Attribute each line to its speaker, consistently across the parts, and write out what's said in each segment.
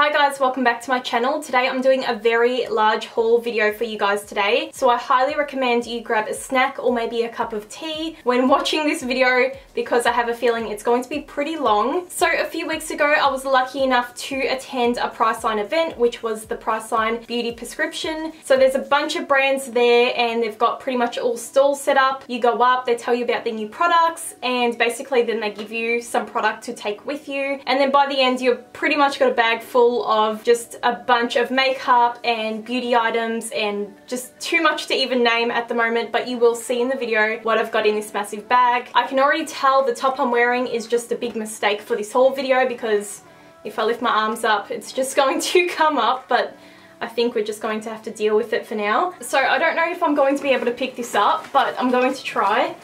Speaker 1: Hi guys, welcome back to my channel. Today I'm doing a very large haul video for you guys today. So I highly recommend you grab a snack or maybe a cup of tea when watching this video because I have a feeling it's going to be pretty long. So a few weeks ago I was lucky enough to attend a Priceline event which was the Priceline Beauty Prescription. So there's a bunch of brands there and they've got pretty much all stalls set up. You go up, they tell you about their new products and basically then they give you some product to take with you and then by the end you've pretty much got a bag full full of just a bunch of makeup and beauty items and just too much to even name at the moment but you will see in the video what I've got in this massive bag. I can already tell the top I'm wearing is just a big mistake for this whole video because if I lift my arms up it's just going to come up but I think we're just going to have to deal with it for now. So I don't know if I'm going to be able to pick this up but I'm going to try.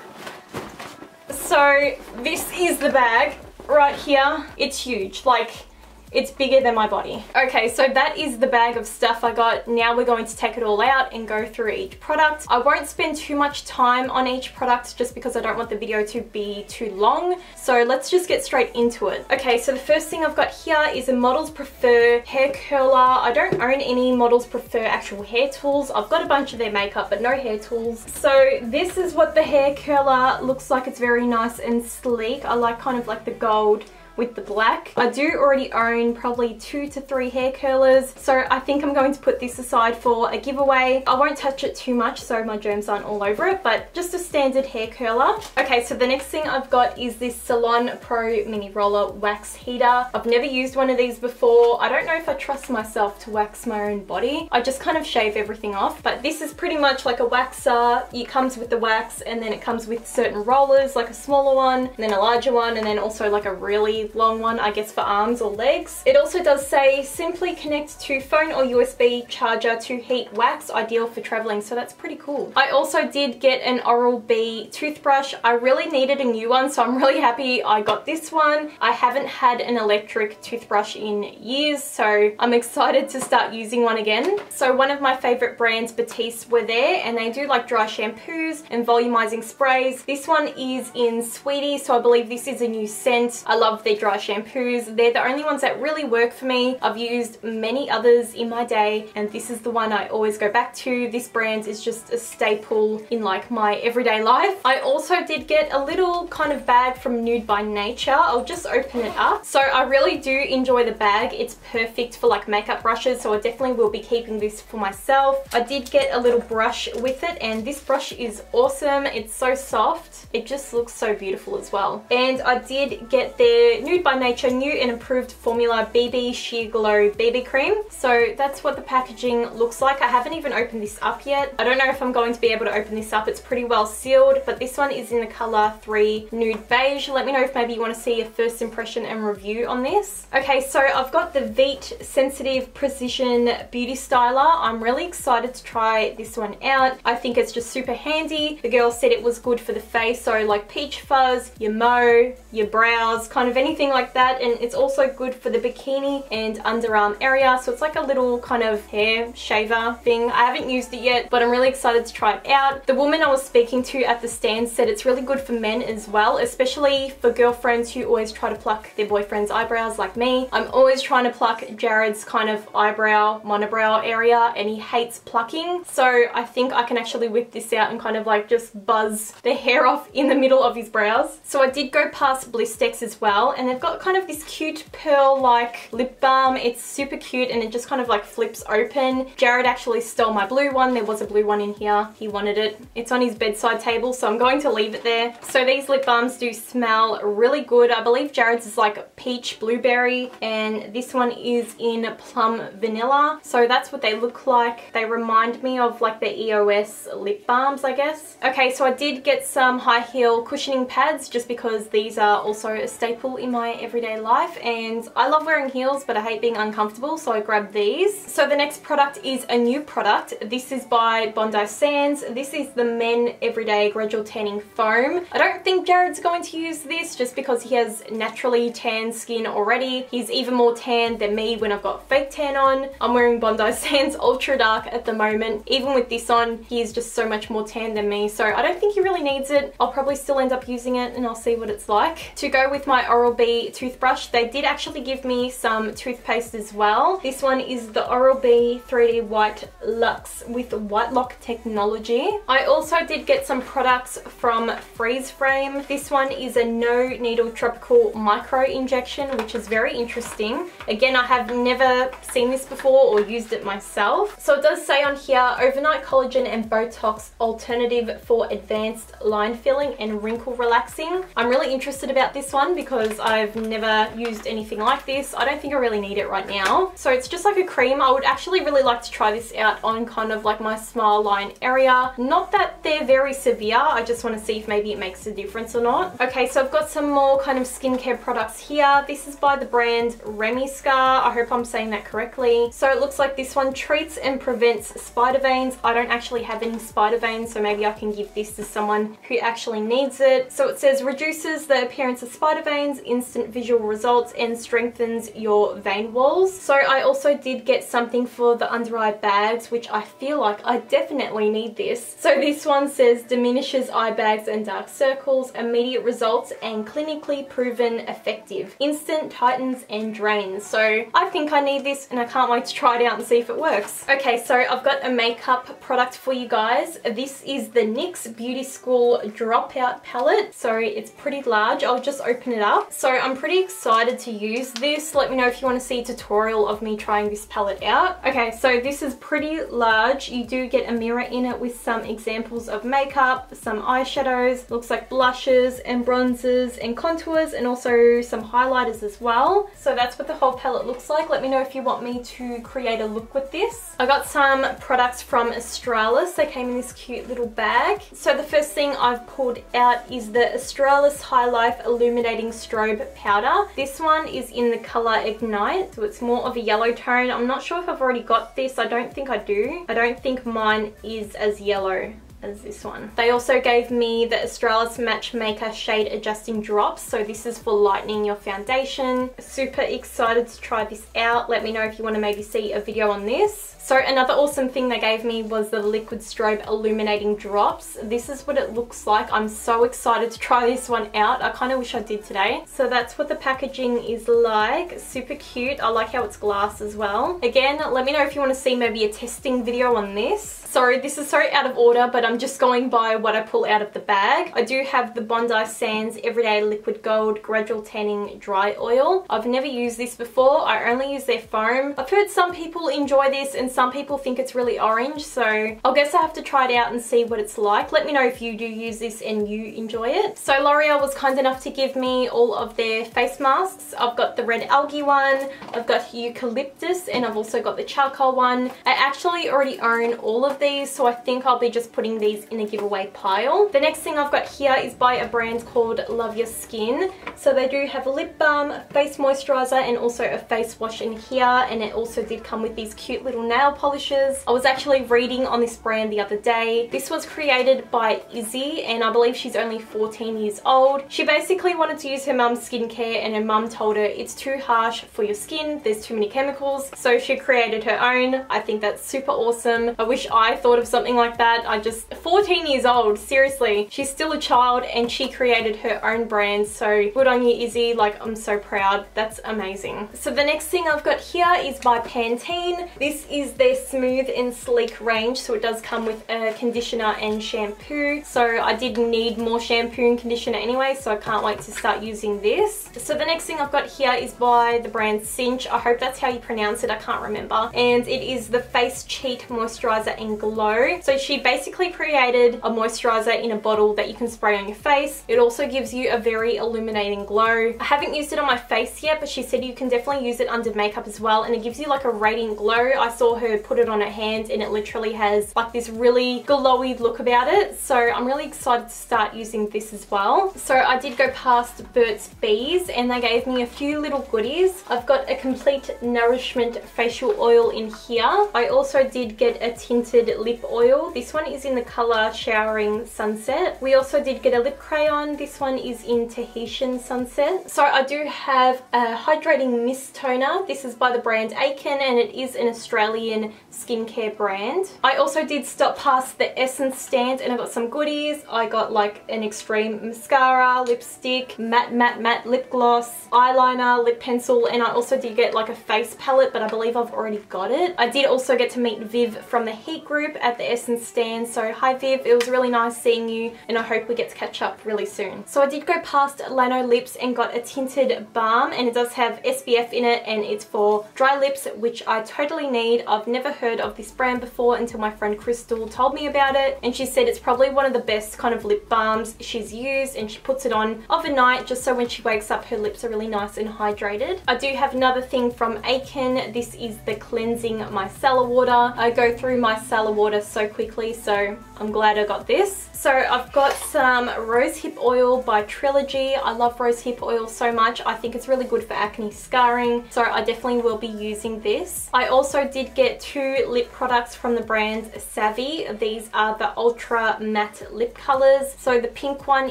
Speaker 1: so this is the bag right here. It's huge. Like it's bigger than my body. Okay, so that is the bag of stuff I got. Now we're going to take it all out and go through each product. I won't spend too much time on each product just because I don't want the video to be too long. So let's just get straight into it. Okay, so the first thing I've got here is a Models Prefer hair curler. I don't own any Models Prefer actual hair tools. I've got a bunch of their makeup, but no hair tools. So this is what the hair curler looks like. It's very nice and sleek. I like kind of like the gold with the black. I do already own probably two to three hair curlers, so I think I'm going to put this aside for a giveaway. I won't touch it too much so my germs aren't all over it, but just a standard hair curler. Okay, so the next thing I've got is this Salon Pro Mini Roller Wax Heater. I've never used one of these before. I don't know if I trust myself to wax my own body. I just kind of shave everything off, but this is pretty much like a waxer. It comes with the wax and then it comes with certain rollers, like a smaller one, and then a larger one, and then also like a really long one, I guess for arms or legs. It also does say simply connect to phone or USB charger to heat wax, ideal for traveling, so that's pretty cool. I also did get an Oral-B toothbrush. I really needed a new one, so I'm really happy I got this one. I haven't had an electric toothbrush in years, so I'm excited to start using one again. So one of my favorite brands, Batiste, were there, and they do like dry shampoos and volumizing sprays. This one is in Sweetie, so I believe this is a new scent. I love their dry shampoos. They're the only ones that really work for me. I've used many others in my day and this is the one I always go back to. This brand is just a staple in like my everyday life. I also did get a little kind of bag from Nude by Nature. I'll just open it up. So I really do enjoy the bag. It's perfect for like makeup brushes so I definitely will be keeping this for myself. I did get a little brush with it and this brush is awesome. It's so soft. It just looks so beautiful as well. And I did get their Nude by Nature New and Improved Formula BB Sheer Glow BB Cream. So that's what the packaging looks like. I haven't even opened this up yet. I don't know if I'm going to be able to open this up. It's pretty well sealed, but this one is in the color 3 Nude Beige. Let me know if maybe you want to see a first impression and review on this. Okay, so I've got the Veet Sensitive Precision Beauty Styler. I'm really excited to try this one out. I think it's just super handy. The girl said it was good for the face, so like peach fuzz, your mo, your brows, kind of any anything like that and it's also good for the bikini and underarm area so it's like a little kind of hair shaver thing. I haven't used it yet but I'm really excited to try it out. The woman I was speaking to at the stand said it's really good for men as well especially for girlfriends who always try to pluck their boyfriend's eyebrows like me. I'm always trying to pluck Jared's kind of eyebrow, monobrow area and he hates plucking so I think I can actually whip this out and kind of like just buzz the hair off in the middle of his brows. So I did go past Blistex as well and they've got kind of this cute pearl-like lip balm. It's super cute and it just kind of like flips open. Jared actually stole my blue one. There was a blue one in here. He wanted it. It's on his bedside table, so I'm going to leave it there. So these lip balms do smell really good. I believe Jared's is like peach blueberry and this one is in plum vanilla. So that's what they look like. They remind me of like the EOS lip balms, I guess. Okay, so I did get some high heel cushioning pads just because these are also a staple in my everyday life and I love wearing heels but I hate being uncomfortable so I grabbed these. So the next product is a new product. This is by Bondi Sands. This is the Men Everyday Gradual Tanning Foam. I don't think Jared's going to use this just because he has naturally tan skin already. He's even more tan than me when I've got fake tan on. I'm wearing Bondi Sands Ultra Dark at the moment. Even with this on, he is just so much more tan than me so I don't think he really needs it. I'll probably still end up using it and I'll see what it's like. To go with my Oral Oral-B toothbrush. They did actually give me some toothpaste as well. This one is the Oral-B 3D White Luxe with White Lock technology. I also did get some products from Freeze Frame. This one is a no needle tropical micro injection, which is very interesting. Again, I have never seen this before or used it myself. So it does say on here, overnight collagen and Botox alternative for advanced line filling and wrinkle relaxing. I'm really interested about this one because I've never used anything like this. I don't think I really need it right now. So it's just like a cream. I would actually really like to try this out on kind of like my smile line area. Not that they're very severe. I just want to see if maybe it makes a difference or not. Okay, so I've got some more kind of skincare products here. This is by the brand Remescar. I hope I'm saying that correctly. So it looks like this one treats and prevents spider veins. I don't actually have any spider veins, so maybe I can give this to someone who actually needs it. So it says reduces the appearance of spider veins, instant visual results, and strengthens your vein walls. So I also did get something for the under eye bags, which I feel like I definitely need this. So this one says diminishes eye bags and dark circles, immediate results, and clinically proven effective. Instant tightens and drains. So I think I need this and I can't wait to try it out and see if it works. Okay, so I've got a makeup product for you guys. This is the NYX Beauty School Dropout Palette. So it's pretty large. I'll just open it up. So I'm pretty excited to use this. Let me know if you want to see a tutorial of me trying this palette out. Okay, so this is pretty large. You do get a mirror in it with some examples of makeup, some eyeshadows, looks like blushes and bronzers and contours and also some highlighters as well. So that's what the whole palette looks like. Let me know if you want me to create a look with this. I got some products from Australis. They came in this cute little bag. So the first thing I've pulled out is the Australis High Life Illuminating Strobe Powder. This one is in the colour Ignite, so it's more of a yellow tone. I'm not sure if I've already got this. I don't think I do. I don't think mine is as yellow as this one. They also gave me the Australis Matchmaker Shade Adjusting Drops. So this is for lightening your foundation. Super excited to try this out. Let me know if you want to maybe see a video on this. So another awesome thing they gave me was the Liquid Strobe Illuminating Drops. This is what it looks like. I'm so excited to try this one out. I kind of wish I did today. So that's what the packaging is like. Super cute. I like how it's glass as well. Again, let me know if you want to see maybe a testing video on this. Sorry, this is so out of order, but I'm just going by what I pull out of the bag. I do have the Bondi Sands Everyday Liquid Gold Gradual Tanning Dry Oil. I've never used this before. I only use their foam. I've heard some people enjoy this and some people think it's really orange, so I guess I have to try it out and see what it's like. Let me know if you do use this and you enjoy it. So L'Oreal was kind enough to give me all of their face masks. I've got the red algae one, I've got eucalyptus, and I've also got the charcoal one. I actually already own all of these, so I think I'll be just putting these in a giveaway pile. The next thing I've got here is by a brand called Love Your Skin. So they do have a lip balm, face moisturizer, and also a face wash in here, and it also did come with these cute little nail polishes. I was actually reading on this brand the other day. This was created by Izzy, and I believe she's only 14 years old. She basically wanted to use her mum's skincare, and her mum told her it's too harsh for your skin, there's too many chemicals, so she created her own. I think that's super awesome. I wish I thought of something like that. I just, 14 years old, seriously. She's still a child and she created her own brand, so good on you Izzy, like I'm so proud. That's amazing. So the next thing I've got here is by Pantene. This is their smooth and sleek range, so it does come with a conditioner and shampoo. So I did need more shampoo and conditioner anyway, so I can't wait to start using this. So the next thing I've got here is by the brand Cinch. I hope that's how you pronounce it, I can't remember. And it is the Face Cheat Moisturizer and Glow. So she basically created a moisturizer in a bottle that you can spray on your face. It also gives you a very illuminating glow. I haven't used it on my face yet, but she said you can definitely use it under makeup as well, and it gives you like a radiant glow. I saw her put it on her hand and it literally has like this really glowy look about it. So I'm really excited to start using this as well. So I did go past Burt's Bees and they gave me a few little goodies. I've got a complete nourishment facial oil in here. I also did get a tinted lip oil. This one is in the colour Showering Sunset. We also did get a lip crayon. This one is in Tahitian Sunset. So I do have a hydrating mist toner. This is by the brand Akin and it is an Australian skincare brand. I also did stop past the Essence stand and I got some goodies. I got like an extreme mascara, lipstick, matte matte matte lip gloss, eyeliner, lip pencil and I also did get like a face palette but I believe I've already got it. I did also get to meet Viv from the Heat group at the Essence stand so hi Viv, it was really nice seeing you and I hope we get to catch up really soon. So I did go past Lanolips and got a tinted balm and it does have SPF in it and it's for dry lips which I totally need. I've never heard of this brand before until my friend Crystal told me about it and she said it's probably one of the best kind of lip balms she's used and she puts it on overnight just so when she wakes up her lips are really nice and hydrated. I do have another thing from Akin. This is the Cleansing Micellar Water. I go through my micellar water so quickly so I'm glad I got this. So I've got some rosehip oil by Trilogy. I love rosehip oil so much. I think it's really good for acne scarring. So I definitely will be using this. I also did get two lip products from the brand Savvy. These are the Ultra Matte Lip Colors. So the pink one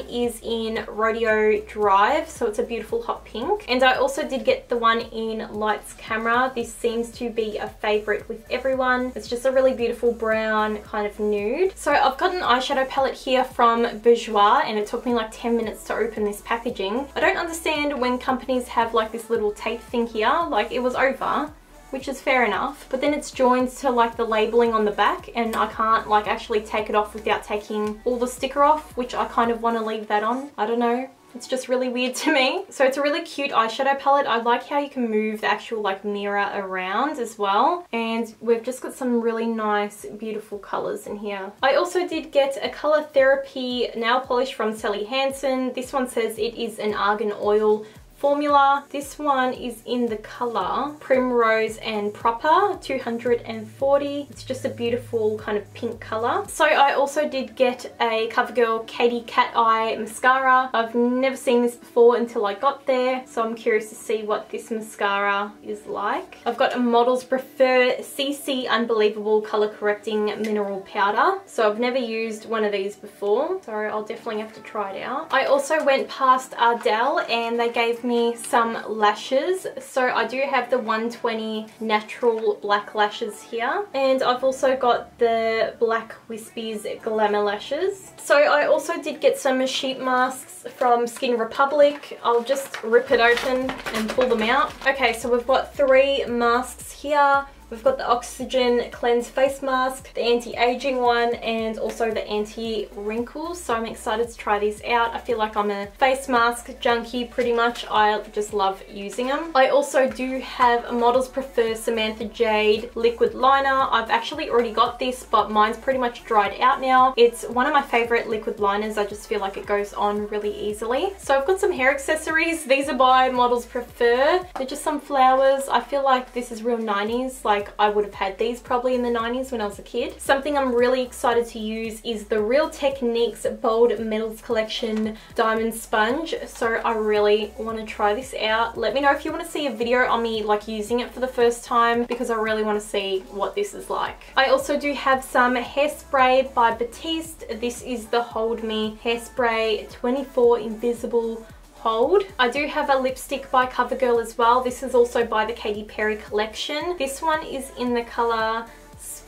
Speaker 1: is in Rodeo Drive. So it's a beautiful hot pink. And I also did get the one in Lights Camera. This seems to be a favorite with everyone. It's just a really beautiful brown kind of nude. So I've got an eyeshadow palette here from Bourjois and it took me like 10 minutes to open this packaging. I don't understand when companies have like this little tape thing here, like it was over which is fair enough. But then it's joined to like the labeling on the back and I can't like actually take it off without taking all the sticker off, which I kind of want to leave that on. I don't know. It's just really weird to me. So it's a really cute eyeshadow palette. I like how you can move the actual like mirror around as well. And we've just got some really nice, beautiful colors in here. I also did get a Color Therapy nail polish from Sally Hansen. This one says it is an argan oil formula. This one is in the colour Primrose and Proper 240. It's just a beautiful kind of pink colour. So I also did get a CoverGirl Katy Cat Eye mascara. I've never seen this before until I got there so I'm curious to see what this mascara is like. I've got a Models Prefer CC Unbelievable Colour Correcting Mineral Powder. So I've never used one of these before so I'll definitely have to try it out. I also went past Ardell and they gave me me some lashes. So I do have the 120 natural black lashes here. And I've also got the Black Wispies Glamour lashes. So I also did get some sheet masks from Skin Republic. I'll just rip it open and pull them out. Okay, so we've got three masks here. We've got the Oxygen Cleanse Face Mask, the anti-aging one, and also the anti-wrinkles. So I'm excited to try these out. I feel like I'm a face mask junkie pretty much. I just love using them. I also do have a Models Prefer Samantha Jade Liquid Liner. I've actually already got this, but mine's pretty much dried out now. It's one of my favorite liquid liners. I just feel like it goes on really easily. So I've got some hair accessories. These are by Models Prefer. They're just some flowers. I feel like this is real 90s. Like like I would have had these probably in the 90s when I was a kid. Something I'm really excited to use is the Real Techniques Bold Metals Collection Diamond Sponge. So I really want to try this out. Let me know if you want to see a video on me like using it for the first time because I really want to see what this is like. I also do have some hairspray by Batiste. This is the Hold Me Hairspray 24 Invisible hold. I do have a lipstick by CoverGirl as well. This is also by the Katy Perry collection. This one is in the colour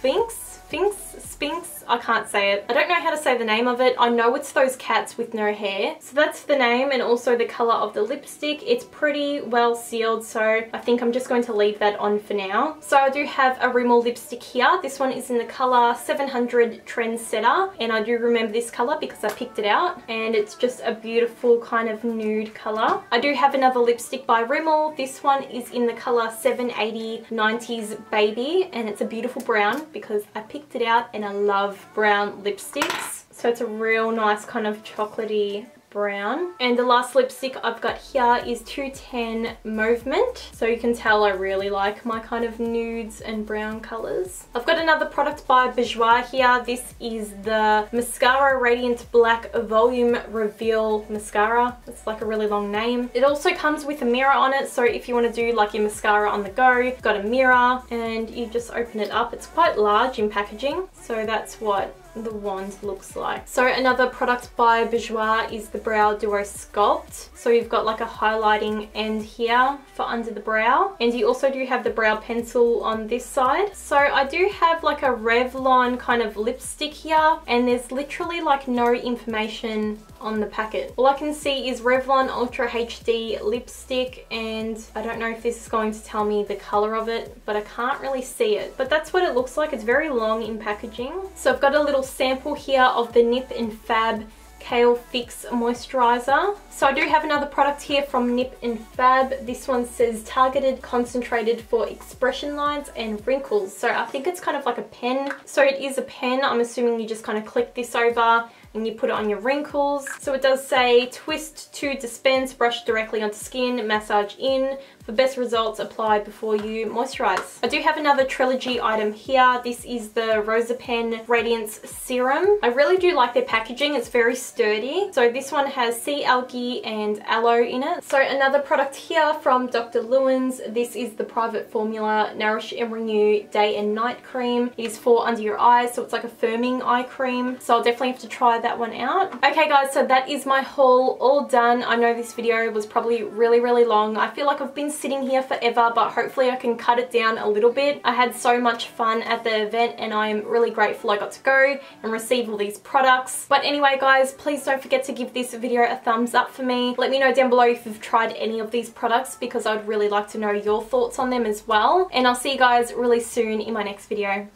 Speaker 1: Sphinx Sphinx, Sphinx, I can't say it. I don't know how to say the name of it. I know it's those cats with no hair. So that's the name and also the colour of the lipstick. It's pretty well sealed so I think I'm just going to leave that on for now. So I do have a Rimmel lipstick here. This one is in the colour 700 Trendsetter and I do remember this colour because I picked it out and it's just a beautiful kind of nude colour. I do have another lipstick by Rimmel. This one is in the colour 780 90s Baby and it's a beautiful brown because I picked it out and I love brown lipsticks. So it's a real nice kind of chocolatey brown. And the last lipstick I've got here is 210 Movement. So you can tell I really like my kind of nudes and brown colours. I've got another product by Bourjois here. This is the Mascara Radiant Black Volume Reveal Mascara. It's like a really long name. It also comes with a mirror on it. So if you want to do like your mascara on the go, you've got a mirror and you just open it up. It's quite large in packaging. So that's what the wand looks like. So another product by Bourjois is the Brow Duo Sculpt. So you've got like a highlighting end here for under the brow. And you also do have the brow pencil on this side. So I do have like a Revlon kind of lipstick here. And there's literally like no information on the packet. All I can see is Revlon Ultra HD lipstick and I don't know if this is going to tell me the color of it, but I can't really see it. But that's what it looks like. It's very long in packaging. So I've got a little sample here of the Nip and Fab Kale Fix Moisturizer. So I do have another product here from Nip and Fab. This one says targeted concentrated for expression lines and wrinkles. So I think it's kind of like a pen. So it is a pen. I'm assuming you just kind of click this over and you put it on your wrinkles. So it does say twist to dispense, brush directly onto skin, massage in. For best results, apply before you moisturize. I do have another Trilogy item here. This is the Rosapene Radiance Serum. I really do like their packaging. It's very sturdy. So this one has sea algae and aloe in it. So another product here from Dr. LeWinn's. This is the Private Formula Nourish and Renew Day and Night Cream. It is for under your eyes, so it's like a firming eye cream. So I'll definitely have to try that one out. Okay guys, so that is my haul all done. I know this video was probably really, really long. I feel like I've been sitting here forever, but hopefully I can cut it down a little bit. I had so much fun at the event and I'm really grateful I got to go and receive all these products. But anyway guys, please don't forget to give this video a thumbs up for me. Let me know down below if you've tried any of these products because I'd really like to know your thoughts on them as well. And I'll see you guys really soon in my next video.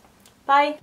Speaker 1: Bye!